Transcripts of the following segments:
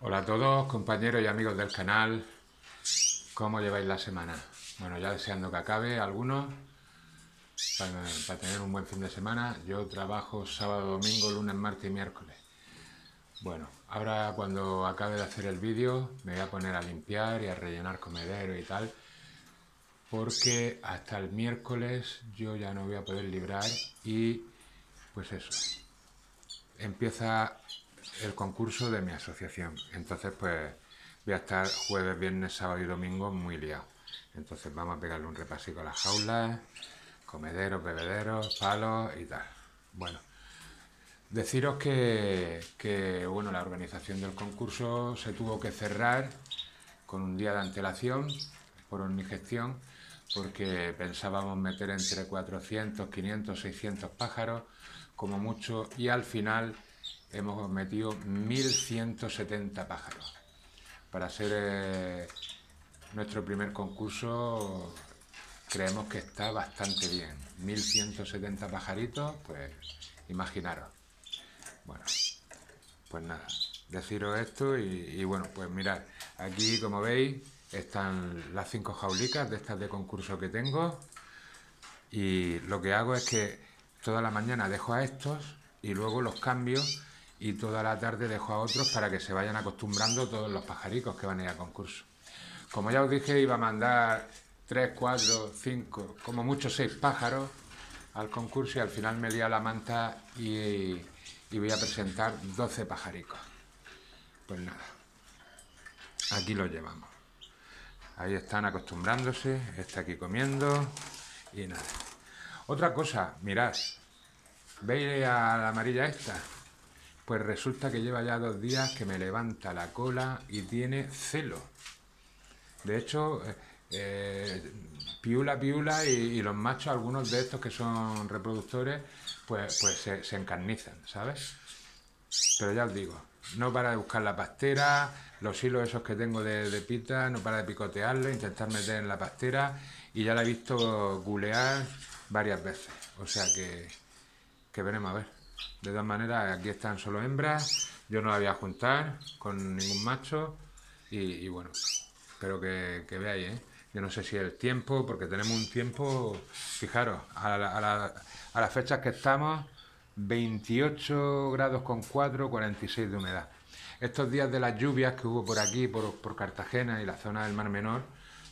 Hola a todos, compañeros y amigos del canal. ¿Cómo lleváis la semana? Bueno, ya deseando que acabe algunos para, tener un buen fin de semana. Yo trabajo sábado, domingo, lunes, martes y miércoles. Bueno, ahora cuando acabe de hacer el vídeo me voy a poner a limpiar y a rellenar comedero y tal. Porque hasta el miércoles yo ya no voy a poder librar y pues eso. Empieza el concurso de mi asociación. Entonces, pues voy a estar jueves, viernes, sábado y domingo muy liado. Entonces vamos a pegarle un repasito a las jaulas, comederos, bebederos, palos y tal. Bueno, deciros que, que bueno, la organización del concurso se tuvo que cerrar con un día de antelación por gestión porque pensábamos meter entre 400, 500, 600 pájaros como mucho y al final hemos metido 1170 pájaros. Para ser eh, nuestro primer concurso creemos que está bastante bien. 1170 pajaritos, pues imaginaros. Bueno, pues nada, deciros esto y, bueno, pues mirad, aquí como veis están las cinco jaulicas de estas de concurso que tengo y lo que hago es que toda la mañana dejo a estos y luego los cambio y toda la tarde dejo a otros para que se vayan acostumbrando todos los pajaricos que van a ir a concurso. Como ya os dije, iba a mandar 3, 4, 5, como mucho 6 pájaros al concurso y al final me a la manta y, voy a presentar 12 pajaricos. Pues nada, aquí los llevamos. Ahí están acostumbrándose, está aquí comiendo y nada. Otra cosa, mirad, ¿veis a la amarilla esta? Pues resulta que lleva ya dos días que me levanta la cola y tiene celo. De hecho, eh, eh, piula, piula y, los machos, algunos de estos que son reproductores, pues, pues se, encarnizan, ¿sabes? Pero ya os digo, no para de buscar la pastera, los hilos esos que tengo de, pita, no para de picotearlo, intentar meter en la pastera y ya la he visto gulear varias veces. O sea que, que veremos a ver. De todas maneras, aquí están solo hembras. Yo no la voy a juntar con ningún macho. Y, bueno, espero que, veáis, ¿eh? Yo no sé si el tiempo, porque tenemos un tiempo, fijaros, a, las fechas que estamos, 28 grados con 4, 46 de humedad. Estos días de las lluvias que hubo por aquí, por, por Cartagena y la zona del Mar Menor,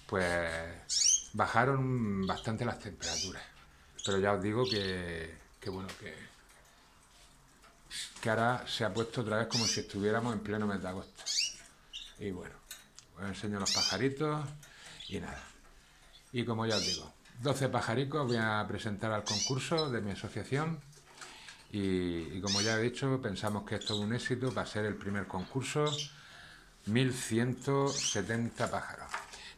pues bajaron bastante las temperaturas. Pero ya os digo que, que bueno, que que ahora se ha puesto otra vez como si estuviéramos en pleno mes de agosto. Y bueno, os enseño los pajaritos y nada. Y como ya os digo, 12 pajaricos voy a presentar al concurso de mi asociación. Y, como ya he dicho, pensamos que esto es un éxito va a ser el primer concurso. 1170 pájaros.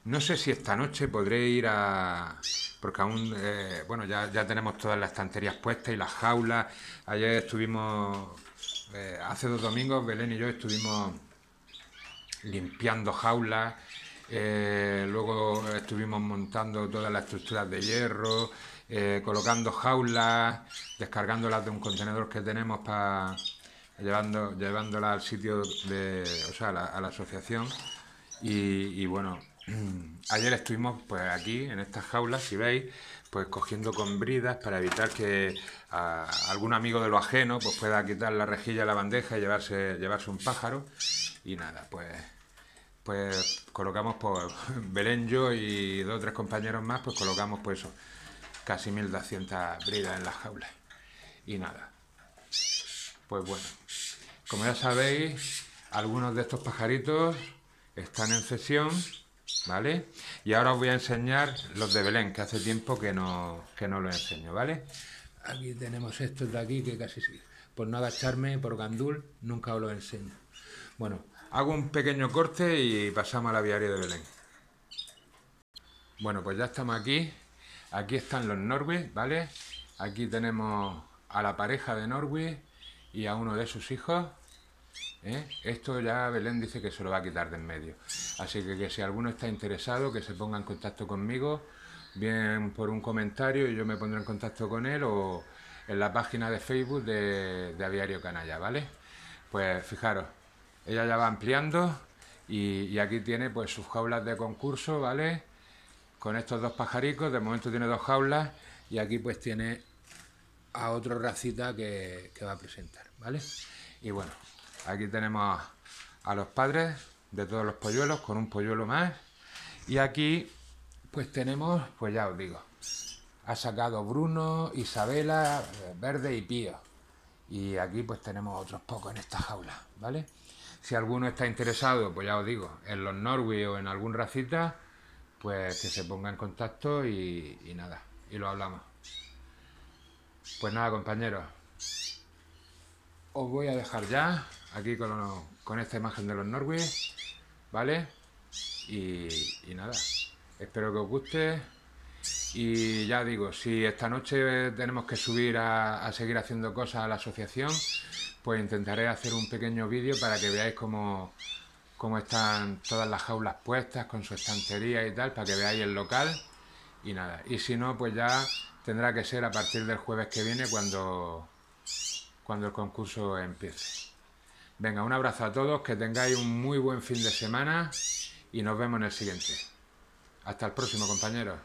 No sé si esta noche podré ir a... Porque aún, eh, bueno, ya, ya tenemos todas las estanterías puestas y las jaulas. Ayer estuvimos eh, hace dos domingos Belén y yo estuvimos limpiando jaulas, eh, luego estuvimos montando todas las estructuras de hierro, colocando jaulas, descargándolas de un contenedor que tenemos para llevando llevándolas al sitio de, o sea, a la, asociación y, bueno, ayer estuvimos pues aquí en estas jaulas, si veis, pues cogiendo con bridas para evitar que algún amigo de lo ajeno pues pueda quitar la rejilla de la bandeja y llevarse, llevarse un pájaro. Y nada, pues pues colocamos por Belén yo y dos o tres compañeros más, pues colocamos pues eso, casi 1200 bridas en las jaulas. Y nada. Pues bueno, como ya sabéis, algunos de estos pajaritos están en sesión ¿vale? Y ahora os voy a enseñar los de Belén, que hace tiempo que no, que no los enseño, ¿vale? Aquí tenemos estos de aquí, que casi por no agacharme, por gandul, nunca os los enseño. Bueno, hago un pequeño corte y pasamos al aviario de Belén. Bueno, pues ya estamos aquí. Aquí están los Norway, ¿vale? Aquí tenemos a la pareja de Norway y a uno de sus hijos, ¿eh? Esto ya Belén dice que se lo va a quitar de en medio. Así que, si alguno está interesado, que se ponga en contacto conmigo, bien por un comentario y yo me pondré en contacto con él o en la página de Facebook de, Aviario Canalla, ¿vale? Pues fijaros, ella ya va ampliando y, y aquí tiene pues sus jaulas de concurso, ¿vale? Con estos dos pajaricos, de momento tiene dos jaulas y aquí pues tiene a otro racita que, que va a presentar, ¿vale? Y bueno, aquí tenemos a los padres de todos los polluelos con un polluelo más y aquí pues tenemos, pues ya os digo, ha sacado Bruno, Isabela, Verde y Pío. Y aquí pues tenemos otros pocos en esta jaula, ¿vale? Si alguno está interesado, pues ya os digo, en los Norway o en algún racita, pues que se ponga en contacto y nada, y lo hablamos. Pues nada, compañeros, os voy a dejar ya aquí con, esta imagen de los Norway, ¿vale? Y, y nada, espero que os guste. Y ya digo, si esta noche tenemos que subir a, a seguir haciendo cosas a la asociación, pues intentaré hacer un pequeño vídeo para que veáis cómo, cómo están todas las jaulas puestas con su estantería y tal, para que veáis el local y nada. Y si no, pues ya tendrá que ser a partir del jueves que viene cuando, cuando el concurso empiece. Venga, un abrazo a todos, que tengáis un muy buen fin de semana y nos vemos en el siguiente. Hasta el próximo, compañeros.